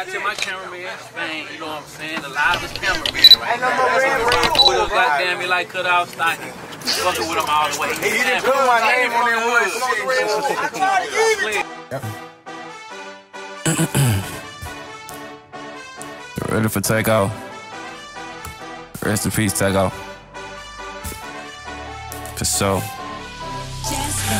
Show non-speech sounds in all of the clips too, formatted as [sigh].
out to my cameraman, Spain, you know what I'm saying? The livest cameraman right Ain't no more red, red, With a goddamn, he like cut out stocking. Fucking with him all the way. He didn't put my name on that wood. Ready for takeoff. Rest in peace, Takeoff. For sure.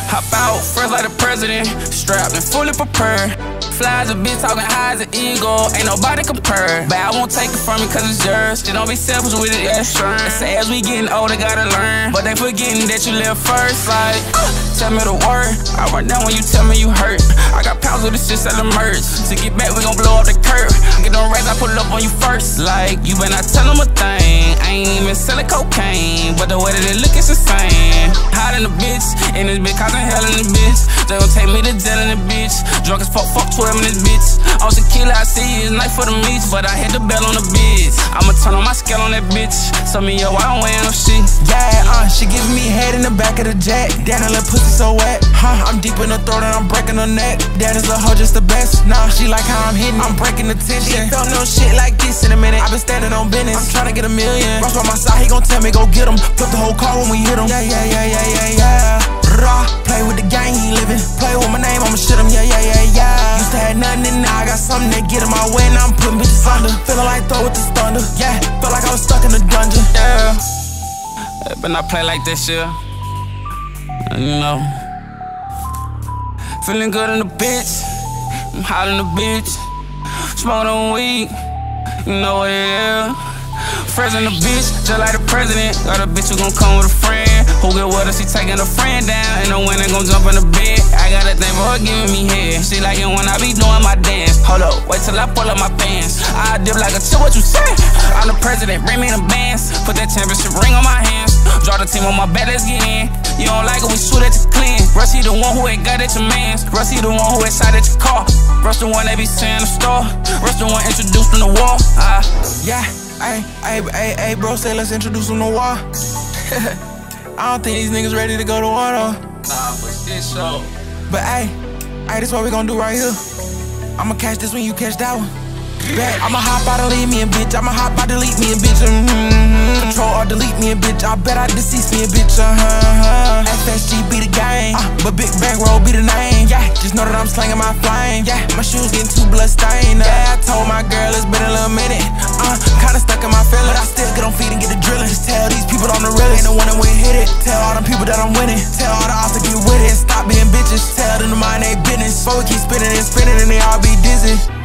Hop out, first like the president, strapped and fully prepared. Flies a bitch talking high as an eagle, ain't nobody compare. But I won't take it from me cause it's yours. Just don't be selfish with it, yeah, sure. Say as we getting older, gotta learn. But they forgetting that you live first, like, uh, [sighs] tell me the word. I run down when you tell me you hurt. I got pounds with this shit selling merch. To get back, we gon' blow up the curb. Get them racks, I pull up on you first. Like, you better not tell them a thing. I ain't even selling cocaine, but the way that it look, it's the same. Hot in the bitch, in this bitch, causing hell in this bitch. They gon' take me to jail in the bitch. Drunk as fuck, fuck 12 in this bitch. On tequila, I see it's night for the meats, but I hit the bell on the bitch. I'ma turn on my scale on that bitch. Tell me, yo, I don't wear no shit. Yeah, uh, she giving me head in the back of the jet. Damn, that little pussy so wet. Huh, I'm deep in the throat and I'm breaking her neck. That is a hoe just the best. Nah, she like how I'm hitting. I'm breaking the tension. She felt no shit like this in a minute. i been standing on business. I'm trying to get a million. Russ by my side, he gon' tell me go get him. Flip the whole car when we hit him. Yeah, yeah, yeah, yeah, yeah, yeah. Something that get in my way, and I'm putting bitches under. Feeling like throw with the thunder. Yeah, felt like I was stuck in a dungeon. Yeah. But not play like this, yeah. You know. Feeling good in the bitch. I'm hot in the bitch. Smoking weed. You know what it is. Fresh in the bitch, just like the president. Got a bitch who gon' come with a friend. Who get with her, she taking a friend down. And the winner gon' jump in the bed. I got a thing for her giving me head. She like it when I be doing my dance. Wait till I pull up my pants. I dip like a chill, what you say? I'm the president, bring me the bands. Put that championship ring on my hands. Draw the team on my back, let's get in. You don't like it, we shoot at your clean. Rusty the one who ain't got at your mans. Rusty the one who at your car. Russ the one that be saying the store. Russ the one introduced in the wall. Ah, yeah. Hey, hey, hey, hey, bro, say let's introduce them to war. [laughs] I don't think these niggas ready to go to war though. Nah, but shit, so. But hey, hey, this what we gonna do right here. I'ma catch this when you catch that one. Bet I'ma hop out and leave me a bitch. I'ma hop out, delete me a bitch. Mm -hmm. Control or delete me a bitch. I bet I deceased me a bitch. Uh huh. FSG be the game, uh, but Big Bang Roll be the name. Yeah, just know that I'm slanging my flame. Yeah, my shoes getting too blood stained. Yeah, I told my girl it's been a little minute. Uh, kinda stuck in my feelings, but I still get on feet and get the drilling. Just tell these people I'm the realest. Ain't the one that went hit it. Tell all them people that I'm winning. Bitches. Tell them to mind they business. So we keep spinning and spinning and they all be dizzy.